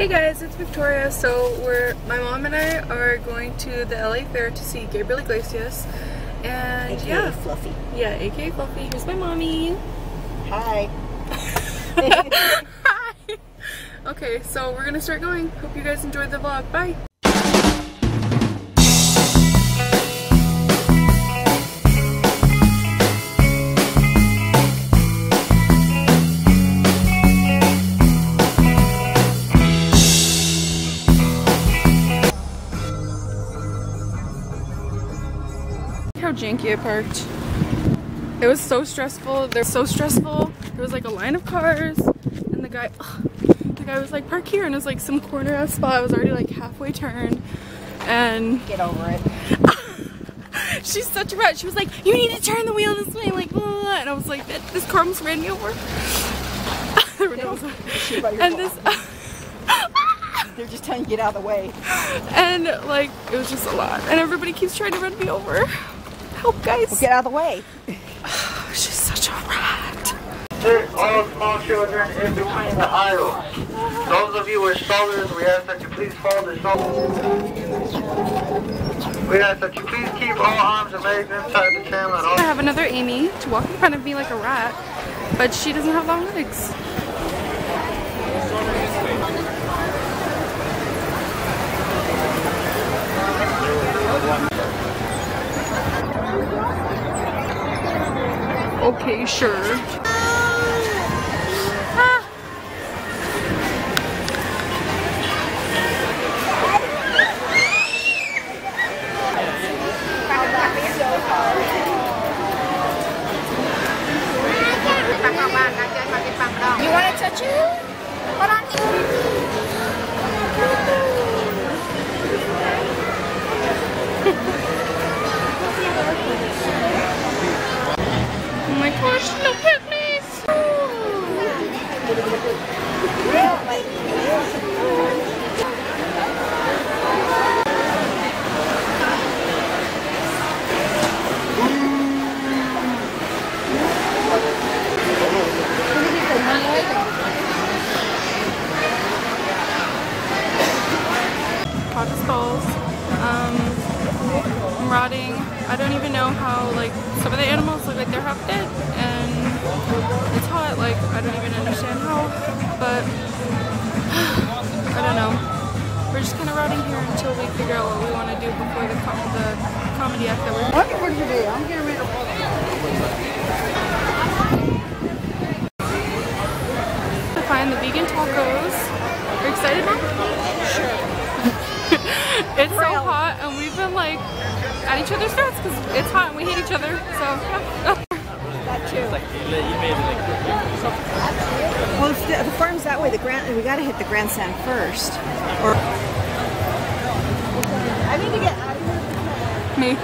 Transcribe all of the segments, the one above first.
Hey guys, it's Victoria. So we're my mom and I are going to the LA Fair to see Gabriel Iglesias. And AKA yeah. Fluffy. Yeah, aka Fluffy. Here's my mommy. Hi. Hi! Okay, so we're gonna start going. Hope you guys enjoyed the vlog. Bye! How janky I parked. It was so stressful. They're so stressful. There was like a line of cars, and the guy, ugh, the guy was like, "Park here," and it was like some corner ass spot. I was already like halfway turned, and Get over it. she's such a rat. She was like, "You need to turn the wheel this way," like, blah, blah, blah. and I was like, "This this car almost ran me over." There were no- Shoot by your and this, They're just telling you to get out of the way. and like, it was just a lot, and everybody keeps trying to run me over. Help, guys! Get out of the way. She's such a rat. Sit all small children in between the aisles. Those of you with strollers, we ask that you please follow the strollers. We ask that you please keep all arms and legs inside the tram at all I have another Amy to walk in front of me like a rat, but she doesn't have long legs. Okay, sure. Caucus some of the animals look like they're half dead and it's hot. Like I don't even understand how, but I don't know. We're just kind of rotting here until we figure out what we want to do before the com the comedy act that we're. What did you do? I'm getting ready to to find the vegan tacos. Are you excited, Mom? Sure. it's so hot, and we've been like at each other's throats because it's hot and we hate each other. So yeah. Well, if the, the farm's that way. The grand. We got to hit the grandstand first. Or. I need to get out of here. me.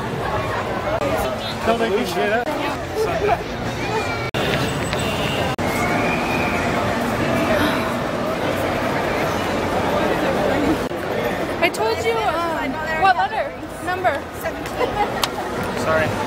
I told you. Um, what letter? Number. Sorry.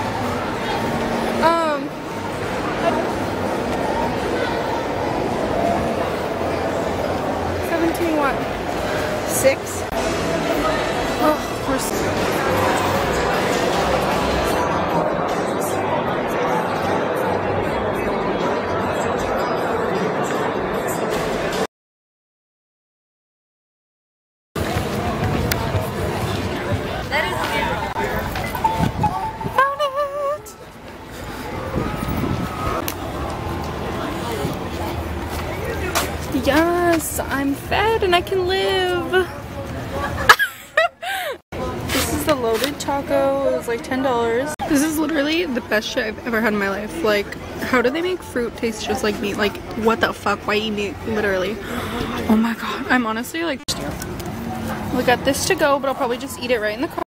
Yes, I'm fed and I can live. this is the loaded taco. It was like $10. This is literally the best shit I've ever had in my life. Like, how do they make fruit taste just like meat? Like, what the fuck? Why eat meat? Literally. Oh my god. I'm honestly like, we got this to go, but I'll probably just eat it right in the car.